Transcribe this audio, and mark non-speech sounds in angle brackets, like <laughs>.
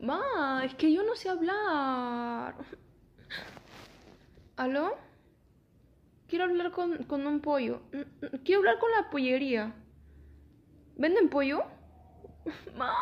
Ma, es que yo no sé hablar. ¿Aló? Quiero hablar con, con un pollo. Quiero hablar con la pollería. ¿Venden pollo? <laughs> Ma.